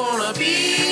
gonna be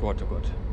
Gott, oh Gott.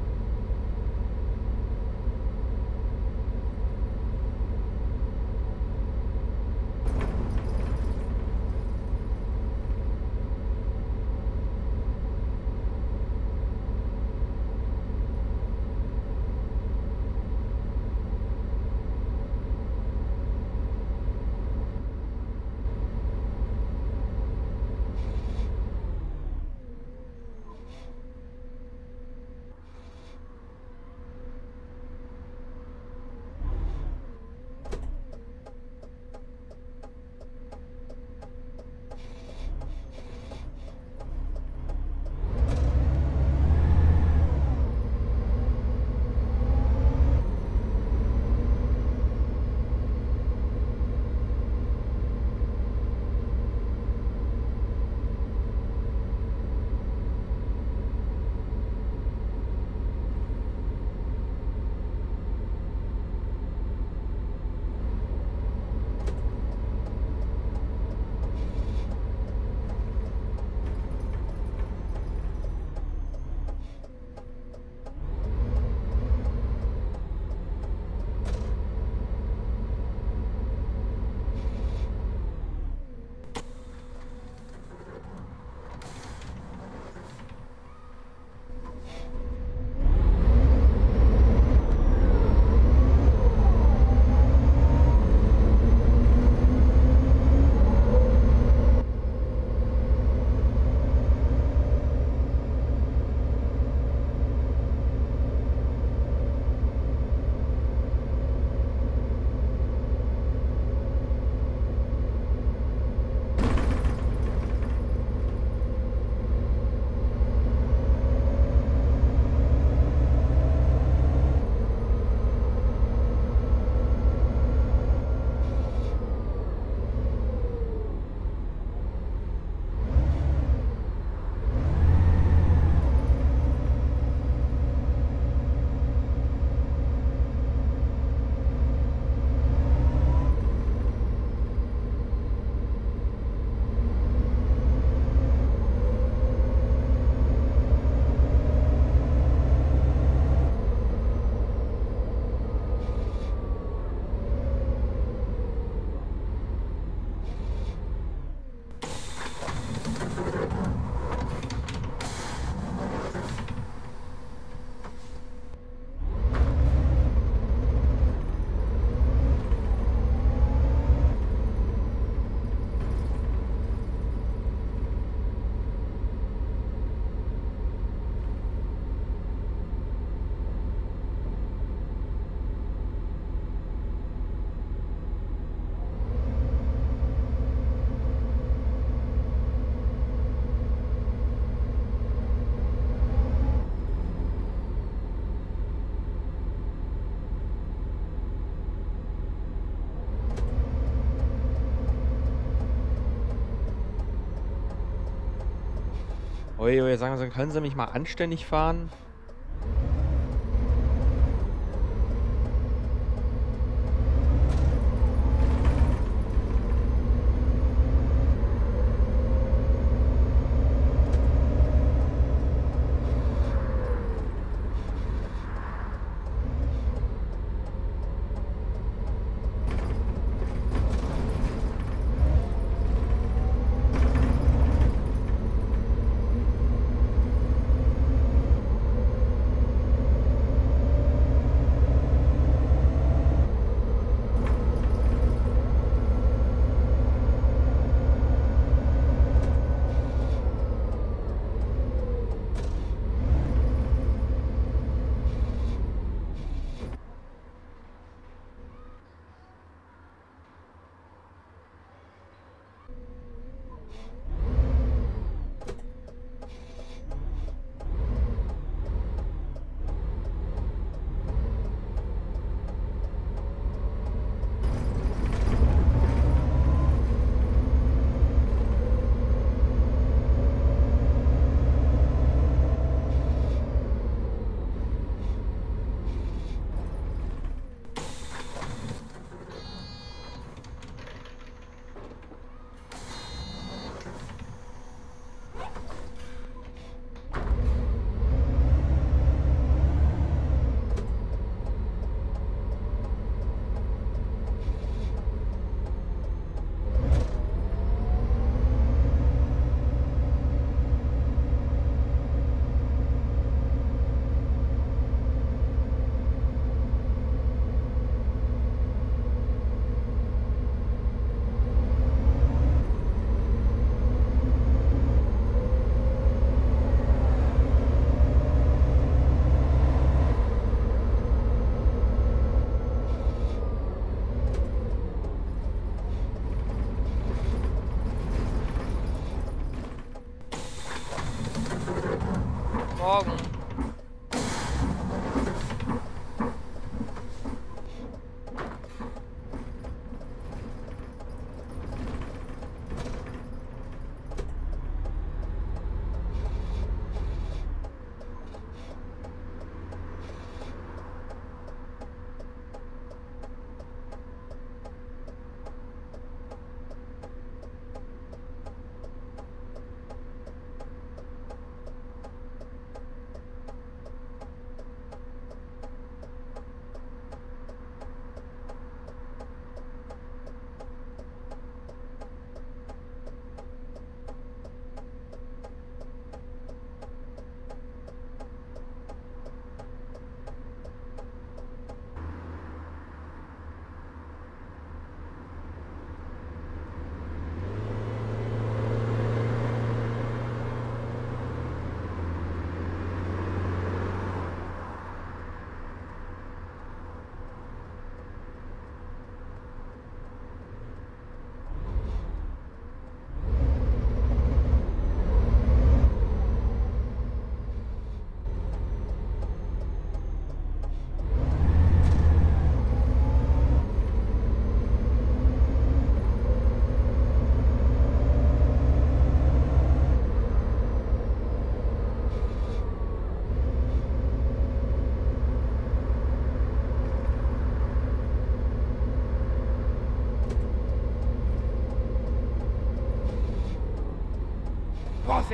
Ui, ui, sagen Sie, können Sie mich mal anständig fahren?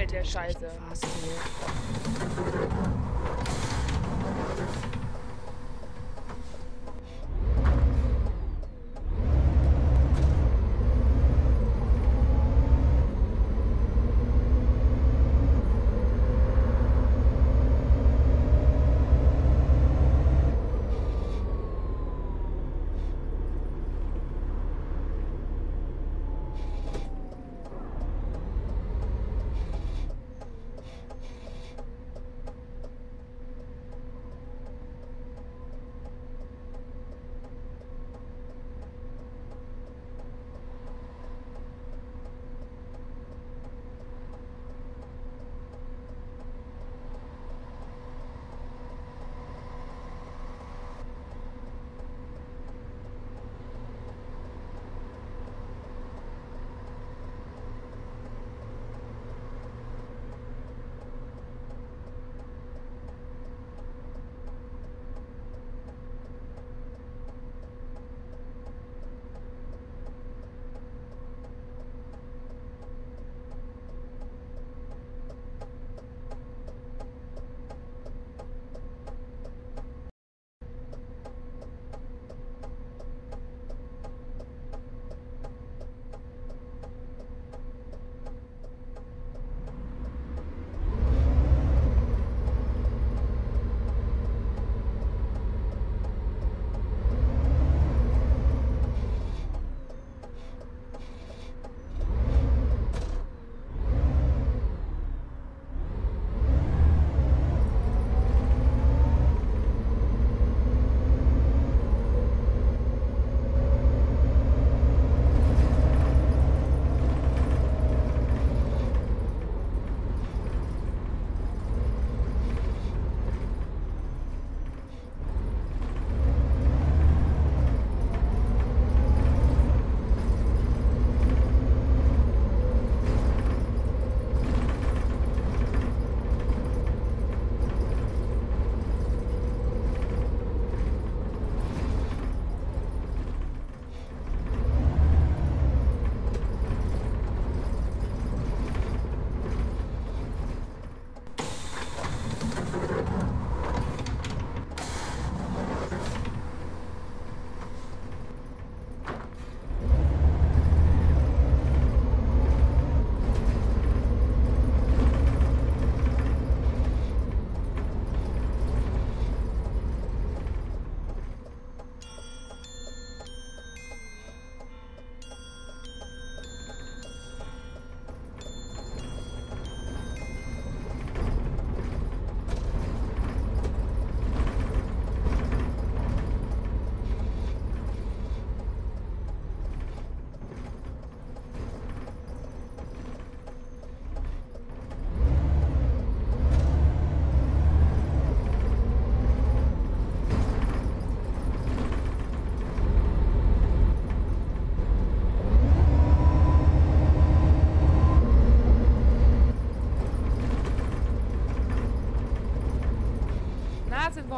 Fällt der Scheiße. Fast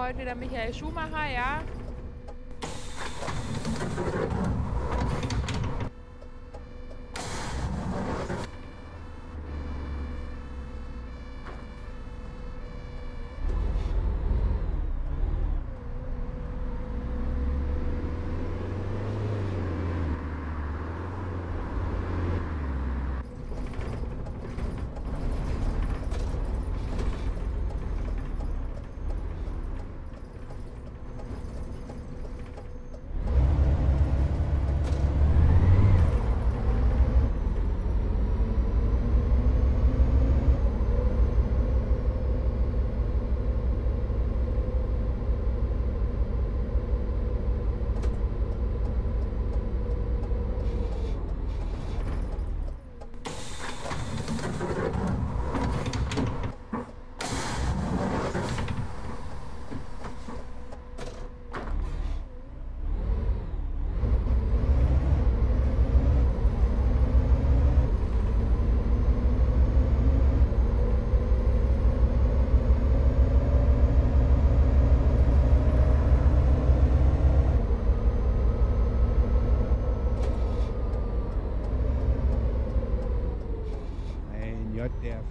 heute wieder Michael Schumacher, ja?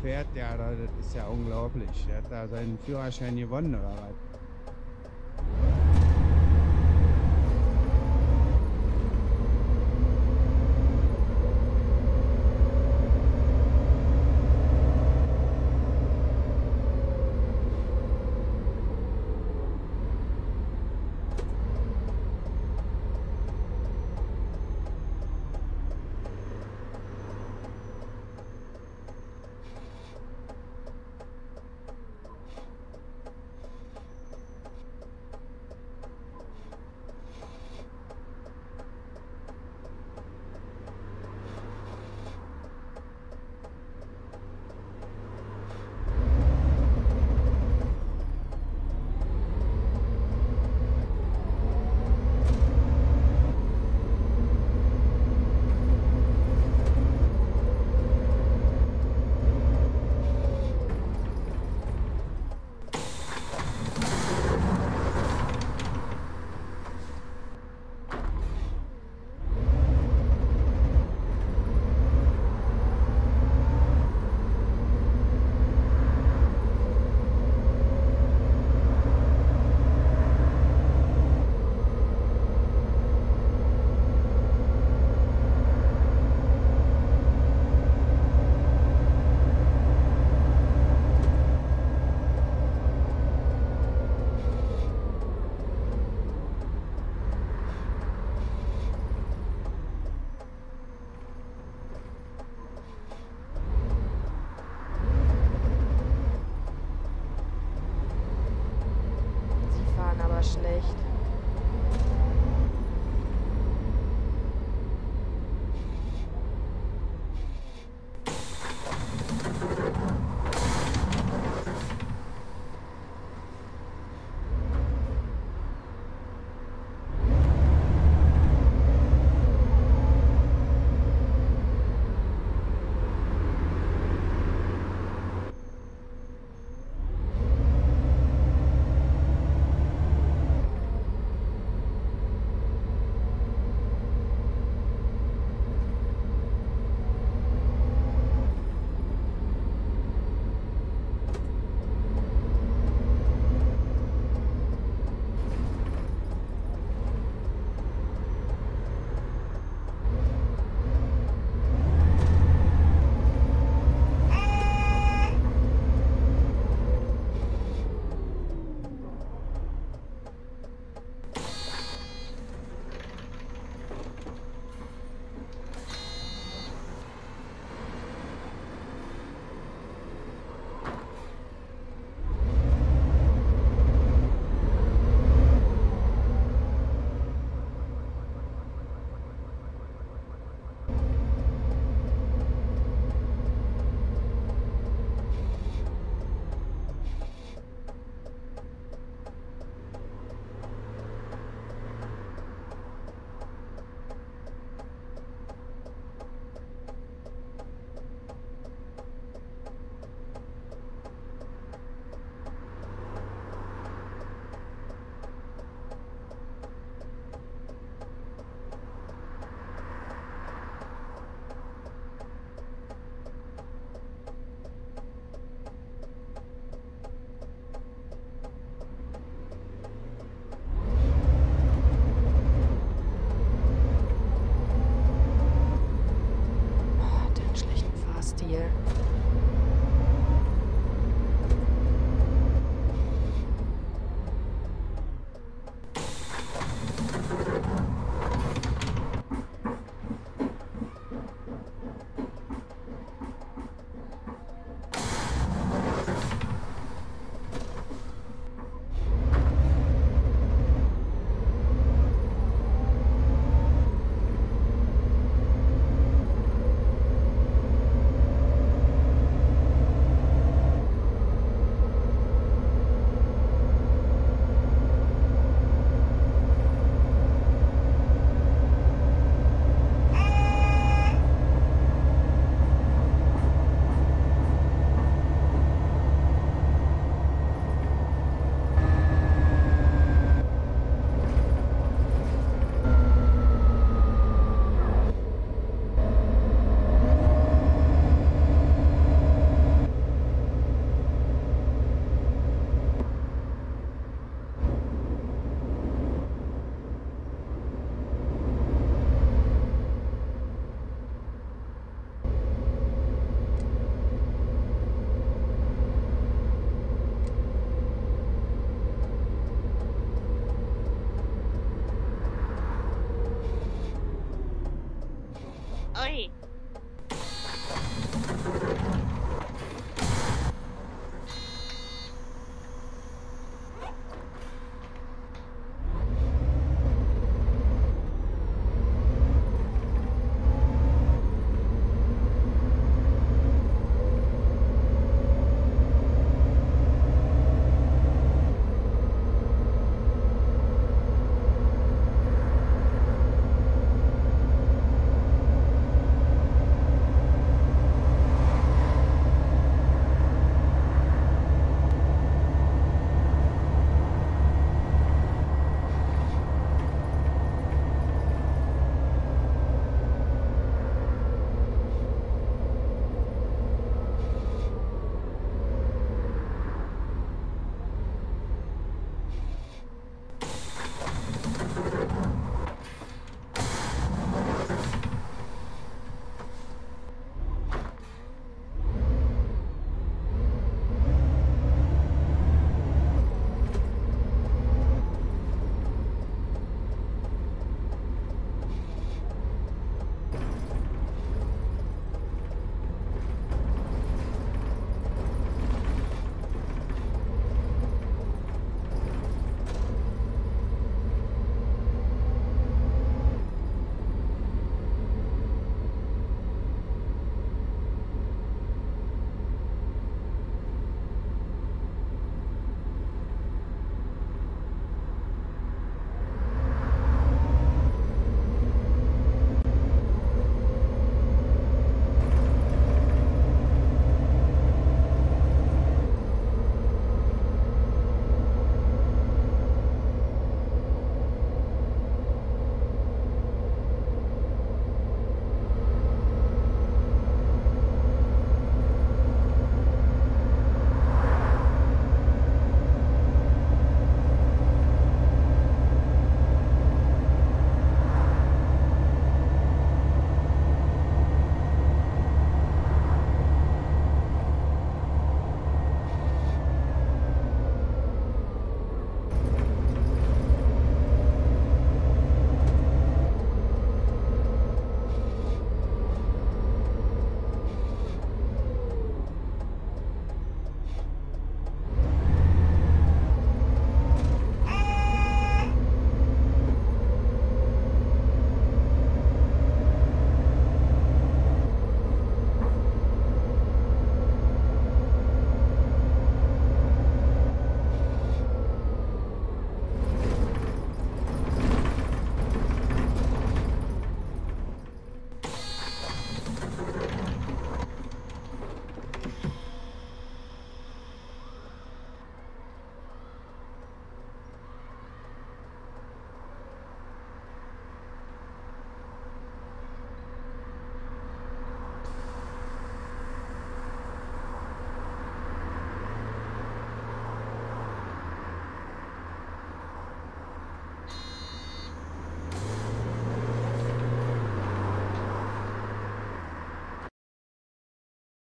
Fährt ja, da, das ist ja unglaublich. Der hat da seinen Führerschein gewonnen oder was?